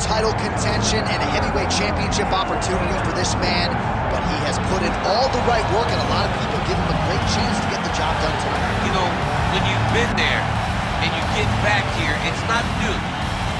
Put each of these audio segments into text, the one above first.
title contention and a heavyweight championship opportunity for this man, but he has put in all the right work, and a lot of people give him a great chance to get the job done tonight. You know, when you've been there and you get back here, it's not new.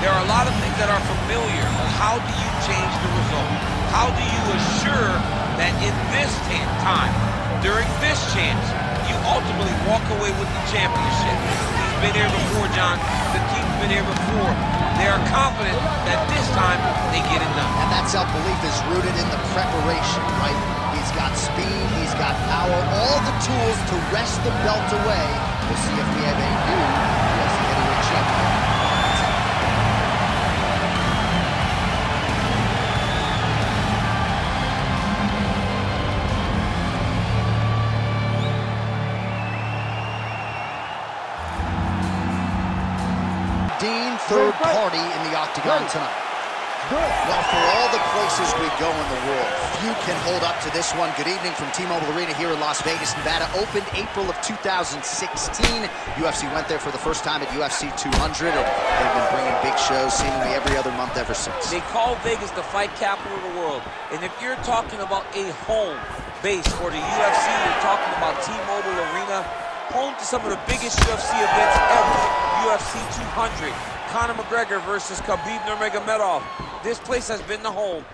There are a lot of things that are familiar, but how do you change the result? How do you assure that in this time, during this chance, you ultimately walk away with the championship? Been here before, John. The team's been here before. They are confident that this time they get it done. And that self-belief is rooted in the preparation, right? He's got speed, he's got power, all the tools to wrest the belt away. We'll see if we have a new heavyweight champion. Third party in the octagon tonight. Well, for all the places we go in the world, few can hold up to this one. Good evening from T-Mobile Arena here in Las Vegas, Nevada. Opened April of 2016. UFC went there for the first time at UFC 200, and they've been bringing big shows seemingly every other month ever since. They call Vegas the fight capital of the world. And if you're talking about a home base for the UFC, you're talking about T-Mobile Arena, home to some of the biggest UFC events ever. UFC 200, Conor McGregor versus Khabib Nurmagomedov. This place has been the home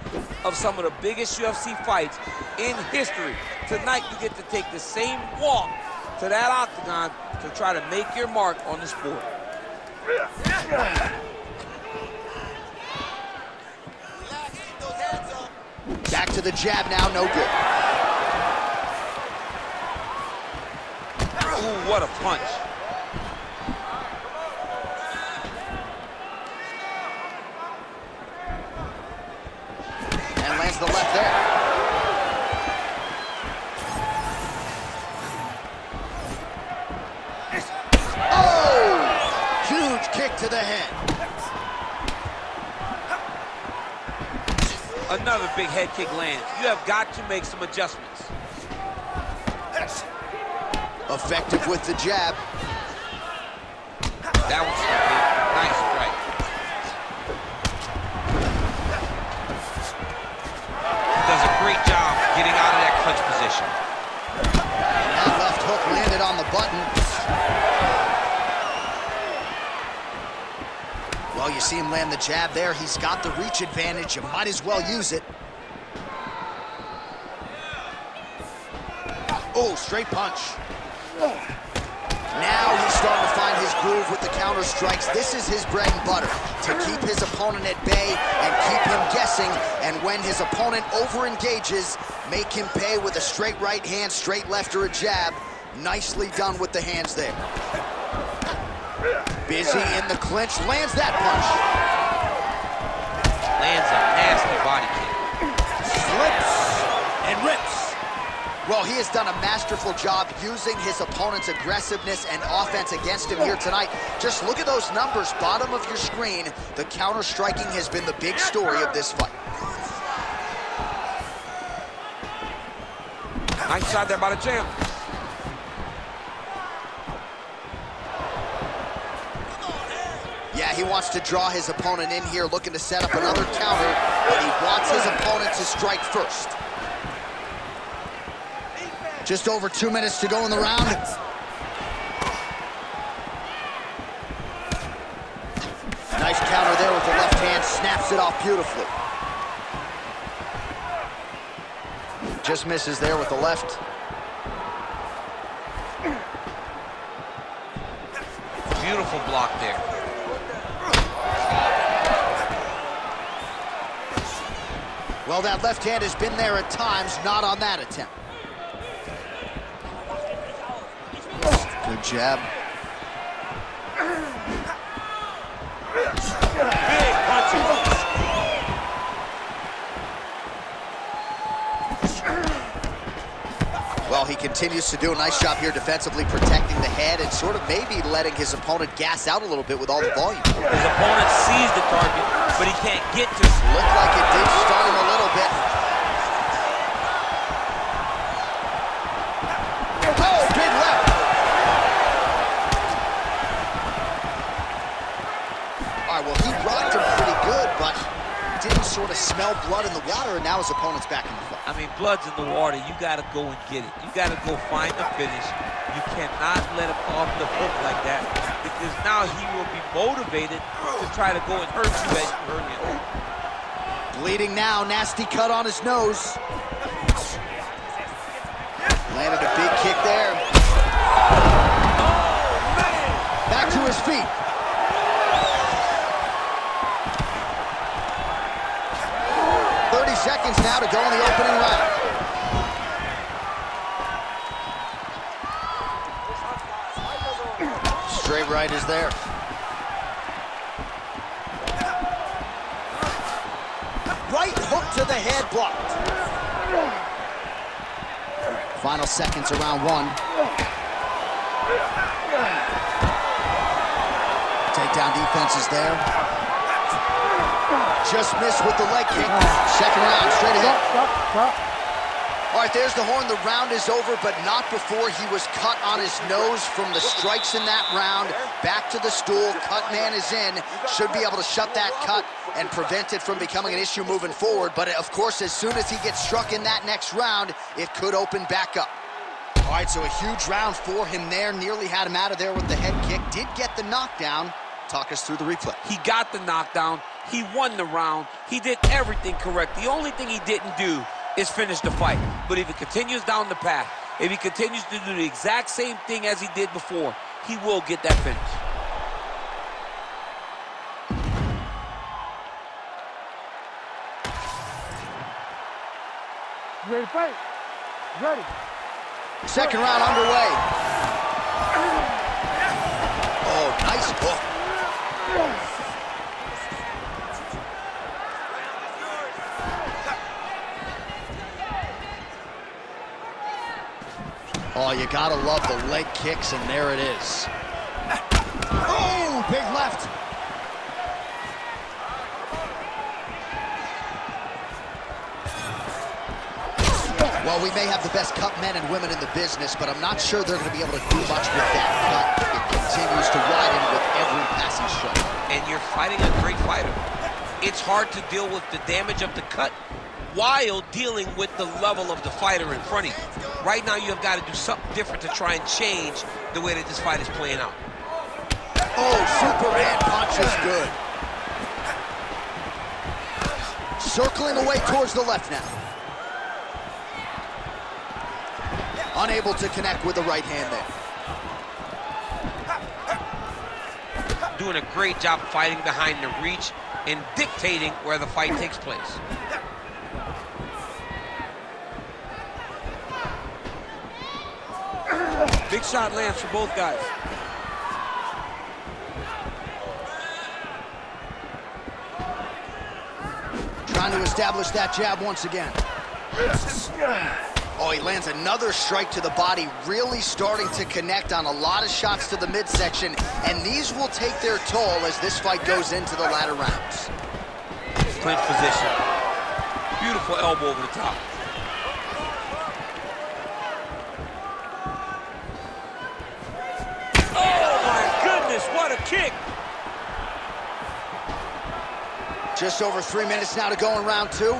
of some of the biggest UFC fights in history. Tonight, you get to take the same walk to that octagon to try to make your mark on the sport. Back to the jab now, no good. Ooh, what a punch. And lands the left there. Oh! Huge kick to the head. Another big head kick lands. You have got to make some adjustments. Effective with the jab. That was something. Nice strike. Does a great job getting out of that clutch position. And that left hook landed on the button. Well, you see him land the jab there. He's got the reach advantage. You might as well use it. Oh, straight punch. Now he's starting to find his groove with the counter strikes. This is his bread and butter, to keep his opponent at bay and keep him guessing. And when his opponent over-engages, make him pay with a straight right hand, straight left, or a jab. Nicely done with the hands there. Busy in the clinch, lands that punch. Lands a nasty body kick. Slips and rips. Well, he has done a masterful job using his opponent's aggressiveness and offense against him here tonight. Just look at those numbers, bottom of your screen. The counter-striking has been the big story of this fight. Nice shot there by the champ. Yeah, he wants to draw his opponent in here, looking to set up another counter, but he wants his opponent to strike first. Just over two minutes to go in the round. Nice counter there with the left hand, snaps it off beautifully. Just misses there with the left. Beautiful block there. Well, that left hand has been there at times, not on that attempt. Good jab. Big punches. Well, he continues to do a nice job here defensively, protecting the head and sort of maybe letting his opponent gas out a little bit with all the volume. His opponent sees the target, but he can't get to it. Looked like it did stun him a little bit. Well, he rocked him pretty good, but didn't sort of smell blood in the water, and now his opponent's back in the fight. I mean, blood's in the water. You got to go and get it. You got to go find the finish. You cannot let him off the hook like that because now he will be motivated to try to go and hurt you as you hurt him. Bleeding now, nasty cut on his nose. Landed a big kick there. Oh, back to his feet. Seconds now to go in the opening round. Straight right is there. Right hook to the head blocked. Final seconds around one. Takedown defense is there. Just missed with the leg kick. Second round, straight ahead. Stop, stop. All right, there's the horn. The round is over, but not before he was cut on his nose from the strikes in that round. Back to the stool. Cut man is in. Should be able to shut that cut and prevent it from becoming an issue moving forward. But, of course, as soon as he gets struck in that next round, it could open back up. All right, so a huge round for him there. Nearly had him out of there with the head kick. Did get the knockdown. Talk us through the replay. He got the knockdown. He won the round. He did everything correct. The only thing he didn't do is finish the fight. But if he continues down the path, if he continues to do the exact same thing as he did before, he will get that finish. You ready to fight? You ready? Second round underway. Oh, nice hook. Oh, you gotta love the leg kicks, and there it is. Oh, big left. Well, we may have the best cut men and women in the business, but I'm not sure they're going to be able to do much with that cut. It continues to widen with every passing shot. And you're fighting a great fighter. It's hard to deal with the damage of the cut while dealing with the level of the fighter in front of you. Right now, you have got to do something different to try and change the way that this fight is playing out. Oh, Superman punch is good. Circling away towards the left now. Unable to connect with the right hand there. Doing a great job fighting behind the reach and dictating where the fight takes place. Big shot lands for both guys. Trying to establish that jab once again. Oh, he lands another strike to the body, really starting to connect on a lot of shots to the midsection, and these will take their toll as this fight goes into the latter rounds. Clinch position. Beautiful elbow over the top. Oh, my goodness, what a kick! Just over three minutes now to go in round two.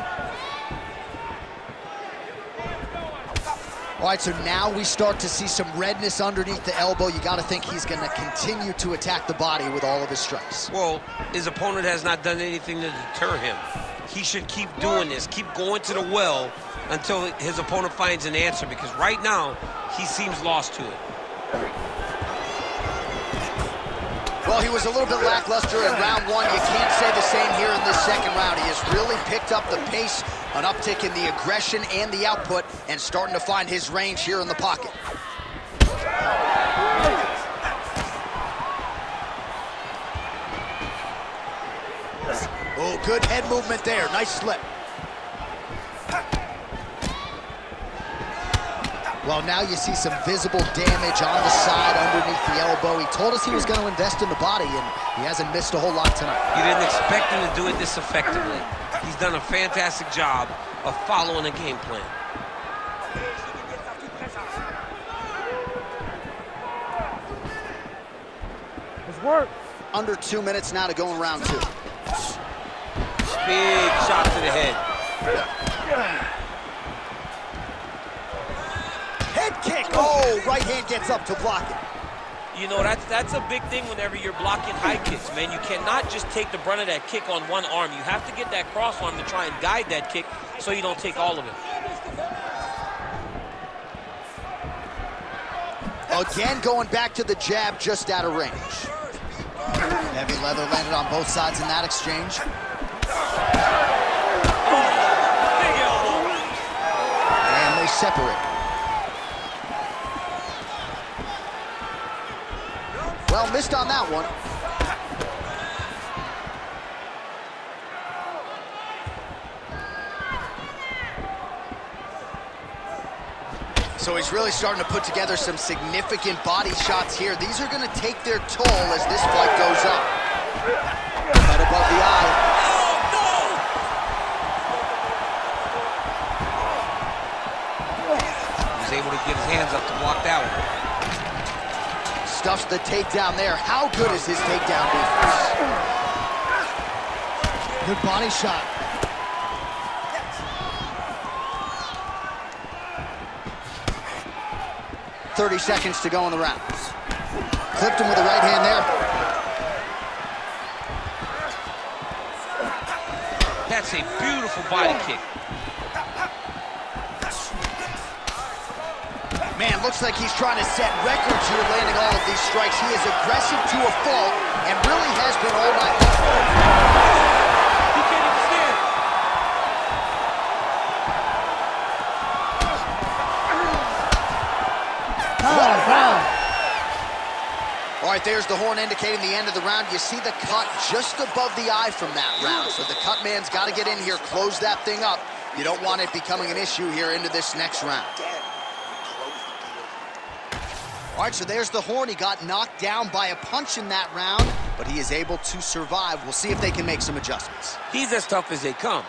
All right, so now we start to see some redness underneath the elbow. You got to think he's going to continue to attack the body with all of his strikes. Well, his opponent has not done anything to deter him. He should keep doing this, keep going to the well until his opponent finds an answer because right now, he seems lost to it. Well, he was a little bit lackluster in round one. You can't say the same here in this second round. He has really picked up the pace, an uptick in the aggression and the output, and starting to find his range here in the pocket. Oh, good head movement there. Nice slip. Well, now you see some visible damage on the side underneath the elbow. He told us he was going to invest in the body, and he hasn't missed a whole lot tonight. You didn't expect him to do it this effectively. He's done a fantastic job of following a game plan. It's work. Under two minutes now to go in round two. Big shot to the head. Head kick. Oh, right hand gets up to block it. You know, that's, that's a big thing whenever you're blocking high kicks, man. You cannot just take the brunt of that kick on one arm. You have to get that cross arm to try and guide that kick so you don't take all of it. Again, going back to the jab just out of range. Heavy leather landed on both sides in that exchange. Big elbow. And they separate. Missed on that one. So he's really starting to put together some significant body shots here. These are going to take their toll as this fight goes up. Head above the eye. Able to get his hands up to block that one. Stuffs the takedown there. How good is his takedown defense? Good body shot. Thirty seconds to go in the round. Clipped him with the right hand there. That's a beautiful body kick. Man, looks like he's trying to set records here, landing all of these strikes. He is aggressive to a fault and really has been all night. He can't even stand. Pound, pound. All right, there's the horn indicating the end of the round. You see the cut just above the eye from that round. So the cut man's got to get in here, close that thing up. You don't want it becoming an issue here into this next round. All right, so there's the horn. He got knocked down by a punch in that round, but he is able to survive. We'll see if they can make some adjustments. He's as tough as they come.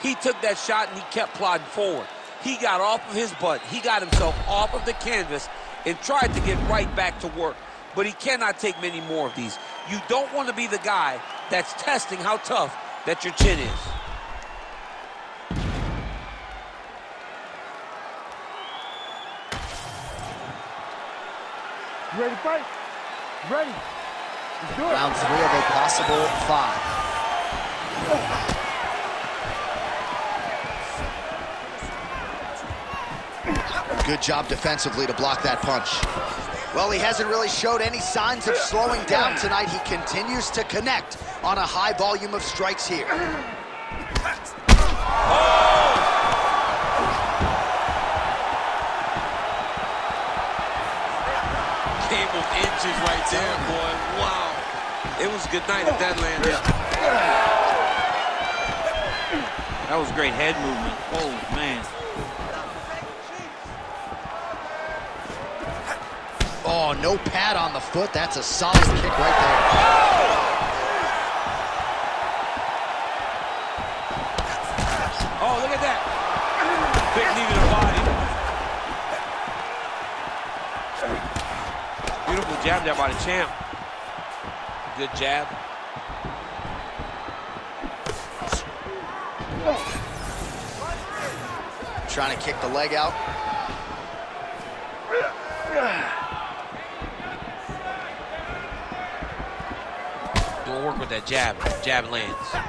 He took that shot and he kept plodding forward. He got off of his butt. He got himself off of the canvas and tried to get right back to work. But he cannot take many more of these. You don't want to be the guy that's testing how tough that your chin is. Ready to fight? Ready. Let's do it. Round three of a possible five. Good job defensively to block that punch. Well, he hasn't really showed any signs of slowing down tonight. He continues to connect on a high volume of strikes here. Of right there, boy. Wow. It was a good night if that landed. That was great head movement. Oh, man. Oh, no pad on the foot. That's a solid kick right there. Oh! Jab there by the champ. Good jab. Trying to kick the leg out. Doing work with that jab. Jab lands.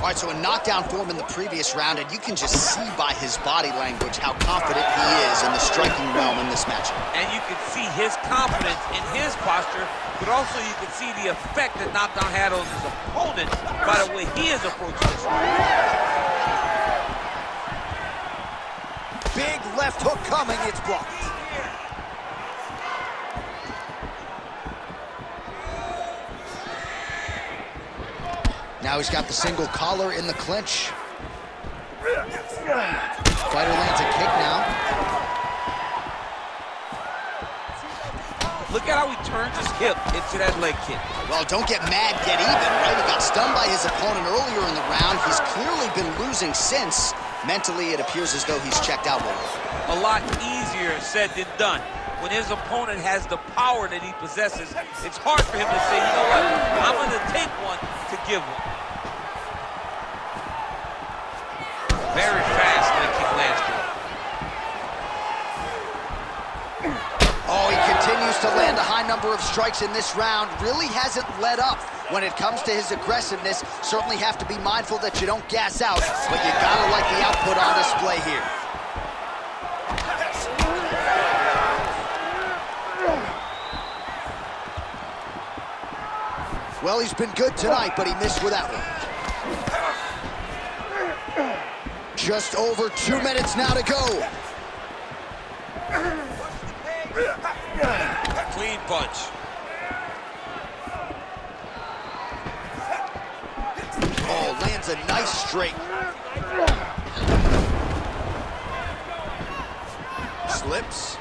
All right, so a knockdown for him in the previous round, and you can just see by his body language how confident he is in the striking realm in this matchup. And you can see his confidence in his posture, but also you can see the effect that knockdown had on his opponent by the way he is approaching this. Big left hook coming, it's blocked. Now he's got the single collar in the clinch. Fighter lands a kick now. Look at how he turns his hip into that leg kick. Well, don't get mad, get even, right? He got stunned by his opponent earlier in the round. He's clearly been losing since. Mentally, it appears as though he's checked out. A lot easier said than done. When his opponent has the power that he possesses, it's hard for him to say, you know what, I'm going to take one to give one. A high number of strikes in this round. Really hasn't let up when it comes to his aggressiveness. Certainly have to be mindful that you don't gas out, but you gotta like the output on display here. Well, he's been good tonight, but he missed with that one. Just over two minutes now to go. Clean punch. Oh, lands a nice straight. Slips.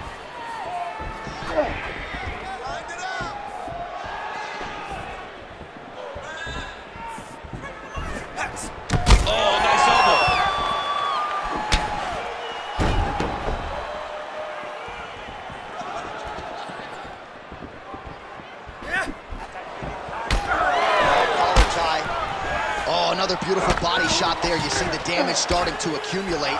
You see the damage starting to accumulate.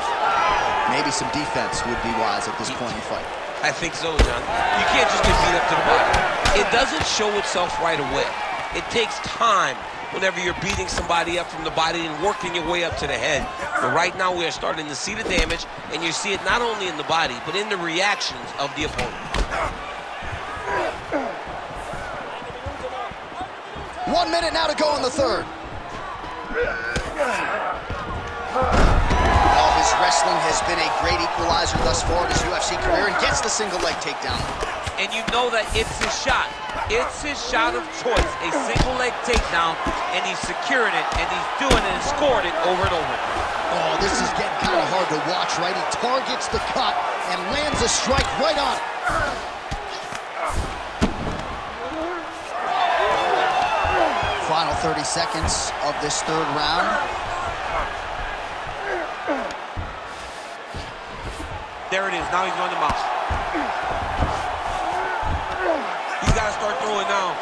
Maybe some defense would be wise at this point in the fight. I think so, John. You can't just get beat up to the body. It doesn't show itself right away. It takes time whenever you're beating somebody up from the body and working your way up to the head. But right now we are starting to see the damage, and you see it not only in the body, but in the reactions of the opponent. One minute now to go in the third. Wrestling has been a great equalizer thus far in his UFC career and gets the single leg takedown. And you know that it's his shot. It's his shot of choice, a single leg takedown, and he's securing it, and he's doing it and scoring it over and over. Oh, this is getting kind of hard to watch, right? He targets the cut and lands a strike right on it. Final 30 seconds of this third round. There it is. Now he's going to mouth. He's got to start throwing now.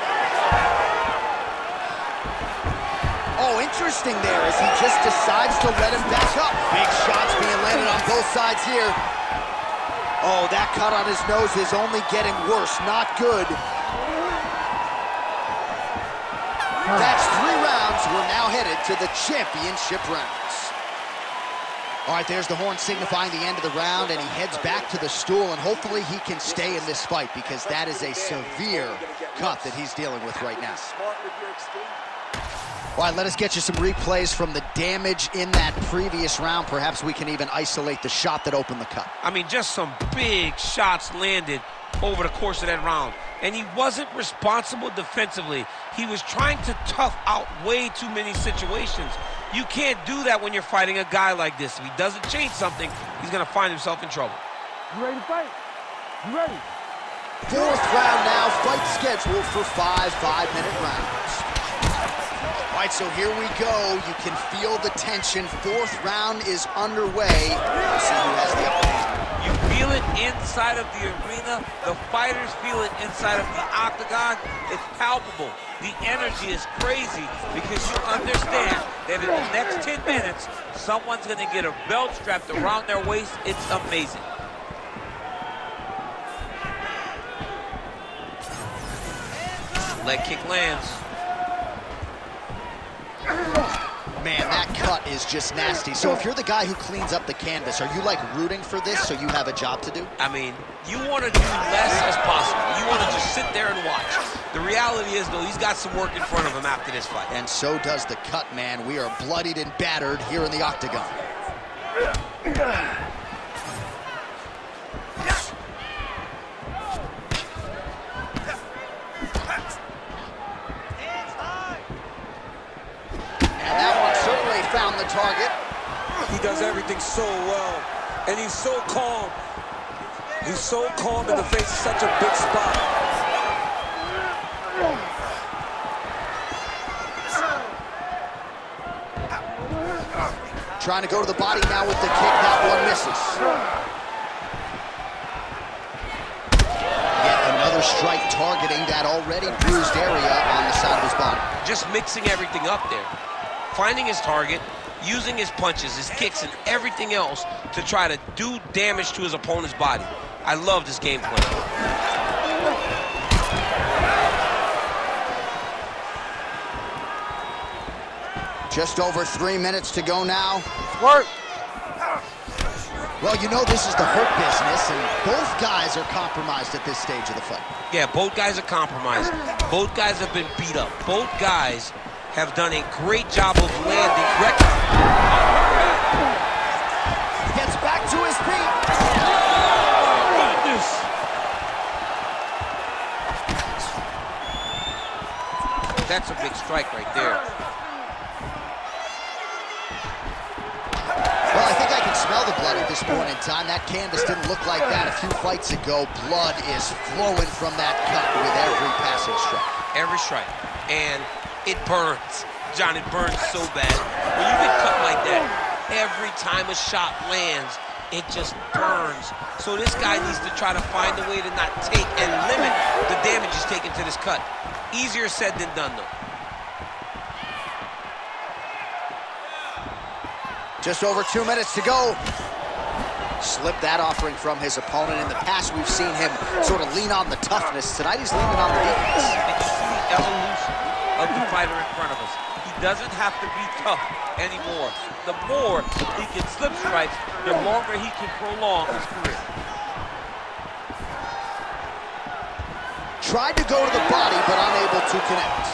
Oh, interesting there as he just decides to let him back up. Big shots being landed on both sides here. Oh, that cut on his nose is only getting worse. Not good. That's three rounds. We're now headed to the championship rounds. All right, there's the horn signifying the end of the round, and he heads back to the stool, and hopefully he can stay in this fight because that is a severe cut that he's dealing with right now. All right, let us get you some replays from the damage in that previous round. Perhaps we can even isolate the shot that opened the cut. I mean, just some big shots landed over the course of that round. And he wasn't responsible defensively. He was trying to tough out way too many situations. You can't do that when you're fighting a guy like this. If he doesn't change something, he's going to find himself in trouble. You ready to fight? You ready? Fourth round now, fight scheduled for five five-minute rounds. All right, so here we go. You can feel the tension. Fourth round is underway. We'll see who has the upper hand. You feel it inside of the arena. The fighters feel it inside of the octagon. It's palpable. The energy is crazy because you understand that in the next 10 minutes, someone's going to get a belt strapped around their waist. It's amazing. Leg kick lands. Man, that cut is just nasty. So if you're the guy who cleans up the canvas, are you like rooting for this so you have a job to do? I mean, you want to do less as possible. You want to just sit there and watch. The reality is, though, he's got some work in front of him after this fight. And so does the cut man. We are bloodied and battered here in the octagon. And that one certainly found the target. He does everything so well, and he's so calm. He's so calm in the face of such a big spot. Trying to go to the body now with the kick. That one misses. Yet another strike targeting that already bruised area on the side of his body. Just mixing everything up there. Finding his target, using his punches, his kicks, and everything else to try to do damage to his opponent's body. I love this game plan. Just over three minutes to go now. Work. Well, you know this is the hurt business, and both guys are compromised at this stage of the fight. Yeah, both guys are compromised. Both guys have been beat up. Both guys have done a great job of landing. Gets back to his feet. Goodness. That's a big strike right there. Well, I think I can smell the blood at this point in time. That canvas didn't look like that a few fights ago. Blood is flowing from that cut with every passing strike. Every strike. And it burns. John, it burns so bad. When you get cut like that, every time a shot lands, it just burns. So this guy needs to try to find a way to not take and limit the damage he's taken to this cut. Easier said than done, though. Just over two minutes to go. Slipped that offering from his opponent. In the past, we've seen him sort of lean on the toughness. Tonight, he's leaning on the defense. And you see the evolution of the fighter in front of us. Doesn't have to be tough anymore. The more he can slip strikes, the longer he can prolong his career. Tried to go to the body, but unable to connect.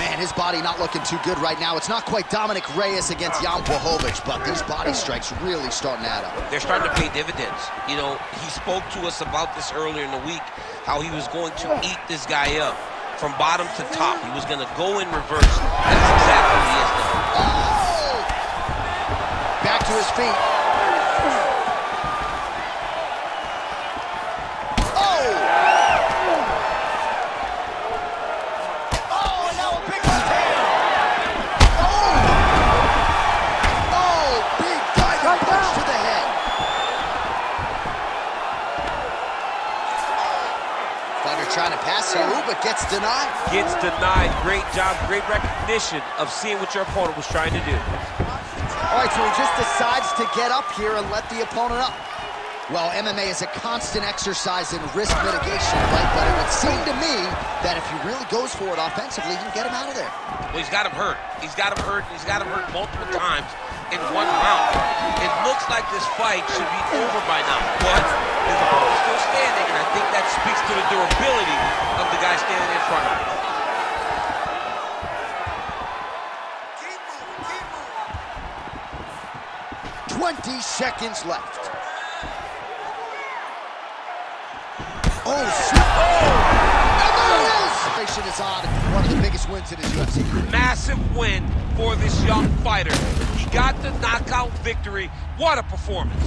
Man, his body not looking too good right now. It's not quite Dominick Reyes against Jan Blachowicz, but these body strikes really starting to add up. They're starting to pay dividends. You know, he spoke to us about this earlier in the week, how he was going to eat this guy up from bottom to top. He was going to go in reverse. That's exactly what he has done. Back to his feet. Trying to pass here, ooh, but gets denied. Gets denied. Great job, great recognition of seeing what your opponent was trying to do. All right, so he just decides to get up here and let the opponent up. Well, MMA is a constant exercise in risk mitigation, right? But it would seem to me that if he really goes for it offensively, you can get him out of there. Well, he's got him hurt. He's got him hurt. He's got him hurt multiple times in one round. It looks like this fight should be over by now, but his still standing, and I think that speaks to the durability of the guy standing in front of him. 20 seconds left. Oh, shit. Oh! And there it is! Is on. One of the biggest wins in his UFC career. Massive win for this young fighter. He got the knockout victory. What a performance.